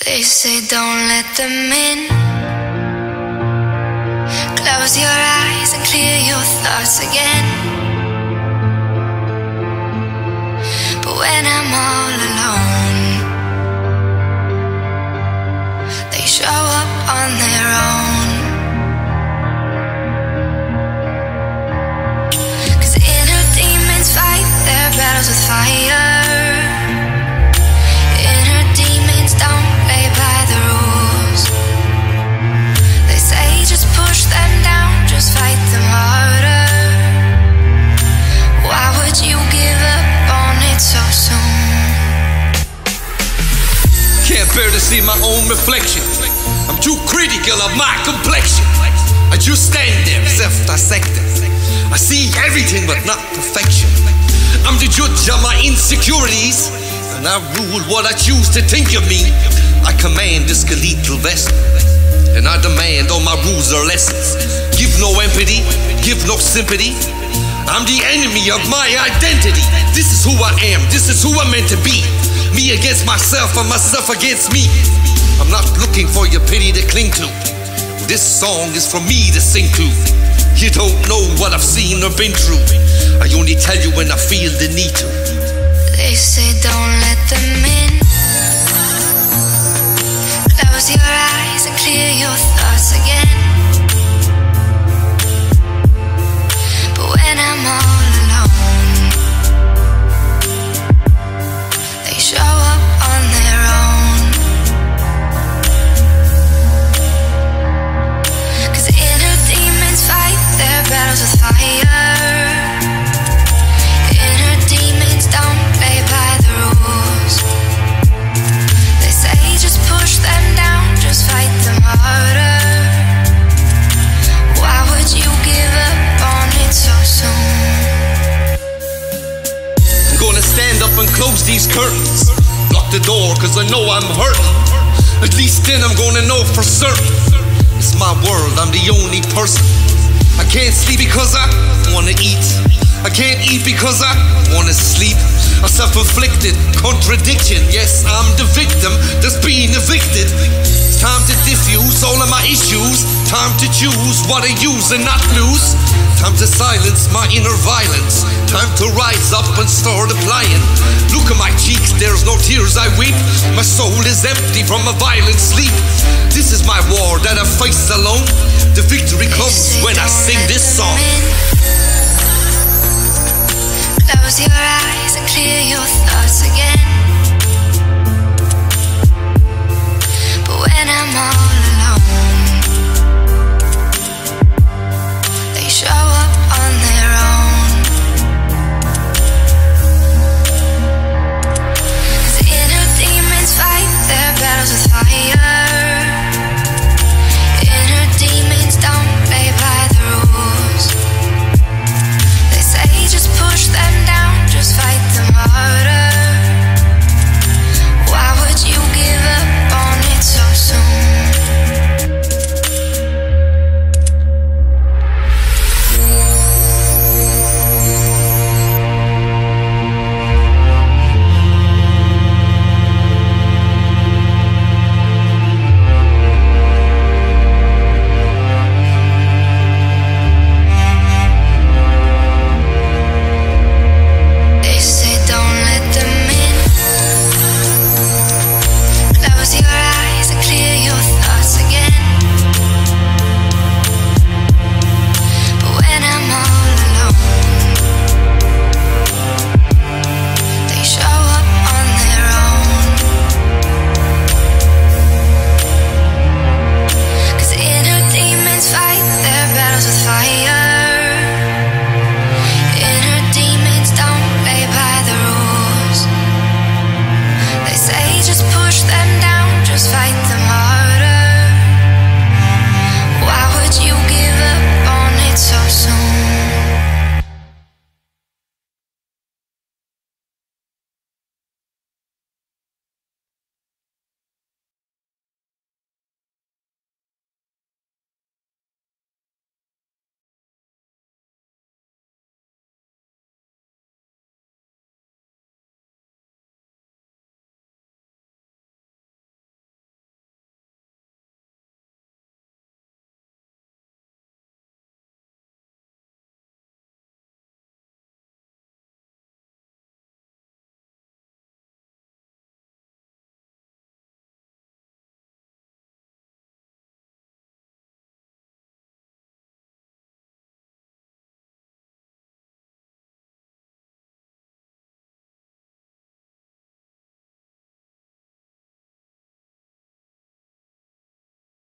They say don't let them in. Close your eyes and clear your thoughts again. But when I'm all alone, they show up on their own. See my own reflection. I'm too critical of my complexion. I just stand there, self dissecting. I see everything but not perfection. I'm the judge of my insecurities, and I rule what I choose to think of me. I command this skeletal vessel, and I demand all my rules are lessons. Give no empathy, give no sympathy. I'm the enemy of my identity. This is who I am, this is who I'm meant to be. Me against myself and myself against me. I'm not looking for your pity to cling to. This song is for me to sing to. You don't know what I've seen or been through. I only tell you when I feel the need to. They say don't let them in. These curtains. Lock the door, cause I know I'm hurting. At least then I'm gonna know for certain. It's my world, I'm the only person. I can't sleep because I wanna eat. I can't eat because I wanna sleep. A self inflicted contradiction. Yes, I'm the victim that's being evicted. Time to diffuse all of my issues. Time to choose what I use and not lose. Time to silence my inner violence. Time to rise up and start applying. Look at my cheeks, there's no tears I weep. My soul is empty from a violent sleep. This is my war that I face alone. The victory comes when I sing this song. Close your eyes